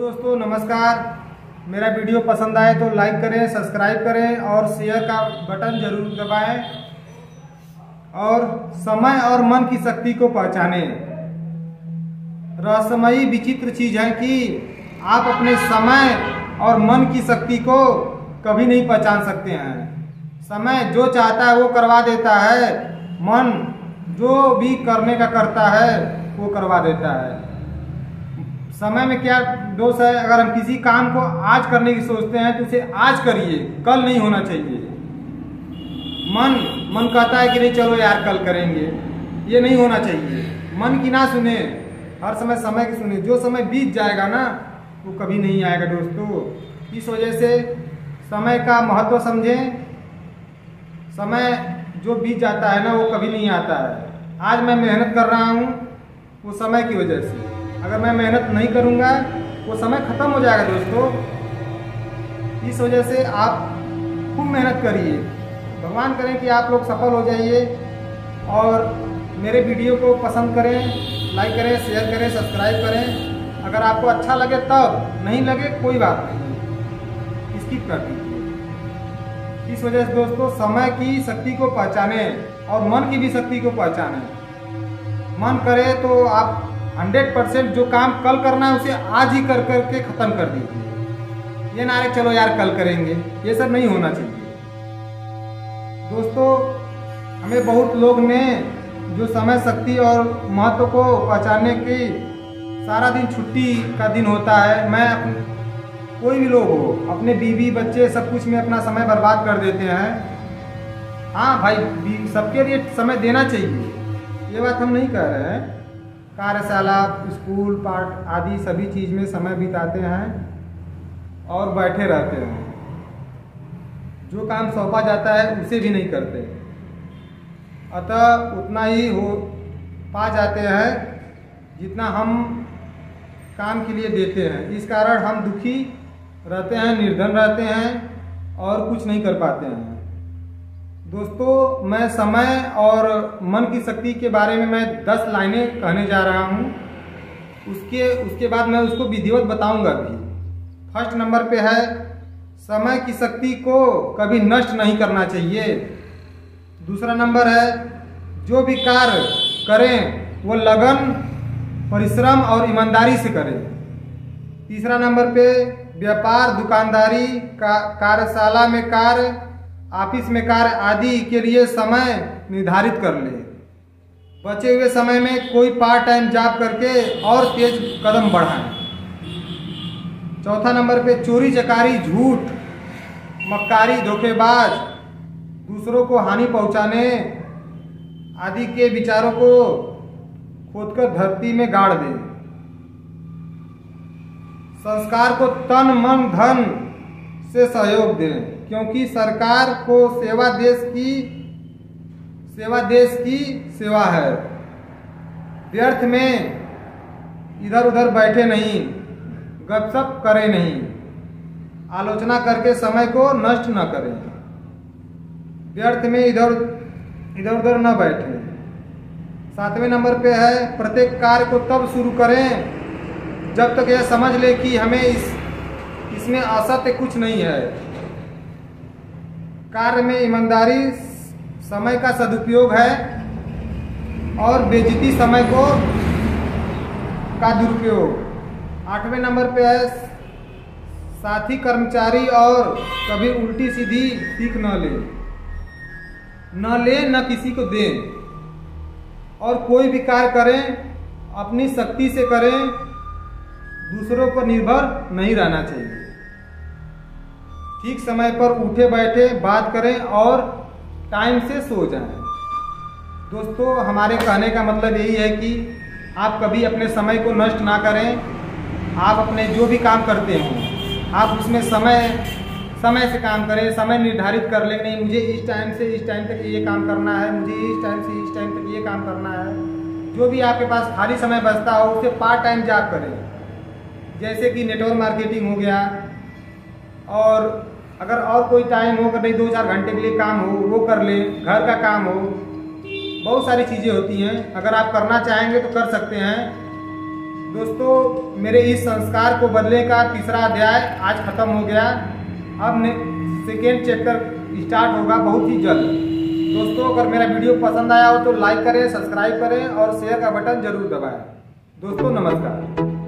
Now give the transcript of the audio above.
दोस्तों, नमस्कार। मेरा वीडियो पसंद आए तो लाइक करें, सब्सक्राइब करें और शेयर का बटन ज़रूर दबाएँ और समय और मन की शक्ति को पहचानें। रहस्यमयी, विचित्र चीज़ है कि आप अपने समय और मन की शक्ति को कभी नहीं पहचान सकते हैं। समय जो चाहता है वो करवा देता है, मन जो भी करने का करता है, वो करवा देता है। समय में क्या दोष है? अगर हम किसी काम को आज करने की सोचते हैं तो उसे आज करिए, कल नहीं होना चाहिए। मन मन कहता है कि नहीं, चलो यार, कल करेंगे। ये नहीं होना चाहिए। मन की ना सुने, हर समय समय की सुने। जो समय बीत जाएगा ना, वो कभी नहीं आएगा दोस्तों। इस वजह से समय का महत्व समझें। समय जो बीत जाता है ना, वो कभी नहीं आता है। आज मैं मेहनत कर रहा हूँ, वो समय की वजह से। अगर मैं मेहनत नहीं करूँगा, वो समय ख़त्म हो जाएगा दोस्तों। इस वजह से आप खूब मेहनत करिए। भगवान करें कि आप लोग सफल हो जाइए और मेरे वीडियो को पसंद करें, लाइक करें, शेयर करें, सब्सक्राइब करें। अगर आपको अच्छा लगे तब, नहीं लगे, कोई बात नहीं। स्किप कर दीजिए। इस वजह से दोस्तों, समय की शक्ति को पहचाने और मन की भी शक्ति को पहचाने। मन करे तो आप 100 परसेंट जो काम कल करना है उसे आज ही कर करके ख़त्म कर दीजिए। ये ना चलो यार कल करेंगे। ये सब नहीं होना चाहिए। दोस्तों, हमें बहुत लोग ने जो समय, शक्ति और महत्व को पहचानने की सारा दिन छुट्टी का दिन होता है, मैं कोई भी लोग हो, अपने बीवी, बच्चे, सब कुछ में अपना समय बर्बाद कर देते हैं। हाँ भाई सबके लिए समय देना चाहिए। ये बात हम नहीं कह रहे हैं। कार्यशाला, स्कूल पार्ट आदि सभी चीज़ में समय बिताते हैं और बैठे रहते हैं। जो काम सौंपा जाता है, उसे भी नहीं करते। अतः उतना ही हो, पा जाते हैं जितना हम काम के लिए देते हैं। इस कारण हम दुखी रहते हैं, निर्धन रहते हैं और कुछ नहीं कर पाते हैं। दोस्तों, मैं समय और मन की शक्ति के बारे में मैं दस लाइनें कहने जा रहा हूँ। उसके उसके बाद मैं उसको विधिवत बताऊँगा भी। फ़र्स्ट नंबर पे है, समय की शक्ति को कभी नष्ट नहीं करना चाहिए। दूसरा नंबर है, जो भी कार्य करें, वो लगन, परिश्रम और ईमानदारी से करें। तीसरा नंबर पे, व्यापार, दुकानदारी, का, कार्यशाला में कार्य ऑफ़िस में कार्य आदि के लिए समय निर्धारित कर ले। बचे हुए समय में कोई पार्ट टाइम जॉब करके और तेज कदम बढ़ाएँ। चौथा नंबर पे चोरी, चकारी, झूठ, मक्कारी, धोखेबाज, दूसरों को हानि पहुँचाने आदि के विचारों को खोदकर धरती में गाड़ दे। संस्कार को तन, मन, धन से सहयोग दें, क्योंकि सरकार को सेवा देश की, सेवा देश की सेवा है। व्यर्थ में इधर उधर बैठे नहीं, गपशप करें नहीं, आलोचना करके समय को नष्ट न करें। व्यर्थ में इधर इधर उधर न बैठे। सातवें नंबर पे है, प्रत्येक कार्य को तब शुरू करें, जब तक यह समझ ले कि हमें इस इसमें असत्य कुछ नहीं है। कार्य में ईमानदारी समय का सदुपयोग है और बेजती समय को का दुरुपयोग। आठवें नंबर पे है, साथी, कर्मचारी और कभी उल्टी सीधी सीख न ले। न ले, न किसी को दें। और कोई भी कार्य करें, अपनी शक्ति से करें, दूसरों पर निर्भर नहीं रहना चाहिए। ठीक समय पर उठे बैठे, बात करें और टाइम से सो जाएँ। दोस्तों, हमारे कहने का मतलब यही है कि आप कभी अपने समय को नष्ट ना करें। आप अपने जो भी काम करते हो, आप उसमें समय समय से काम करें, समय निर्धारित कर लें। नहीं, मुझे इस टाइम से इस टाइम तक ये काम करना है, मुझे इस टाइम से इस टाइम तक ये काम करना है। जो भी आपके पास खाली समय बचता हो, उसे पार्ट टाइम जॉब करें। जैसे कि नेटवर्क मार्केटिंग हो गया और अगर और कोई टाइम हो कर नहीं दो चार घंटे के लिए काम हो, वो कर ले, घर का काम हो, बहुत सारी चीज़ें होती हैं। अगर आप करना चाहेंगे तो कर सकते हैं। दोस्तों, मेरे इस संस्कार को बदलने का तीसरा अध्याय आज खत्म हो गया। अब सेकेंड चैप्टर स्टार्ट होगा बहुत ही जल्द। दोस्तों, अगर मेरा वीडियो पसंद आया हो तो लाइक करें सब्सक्राइब करें और शेयर का बटन ज़रूर दबाएँ। दोस्तों, नमस्कार।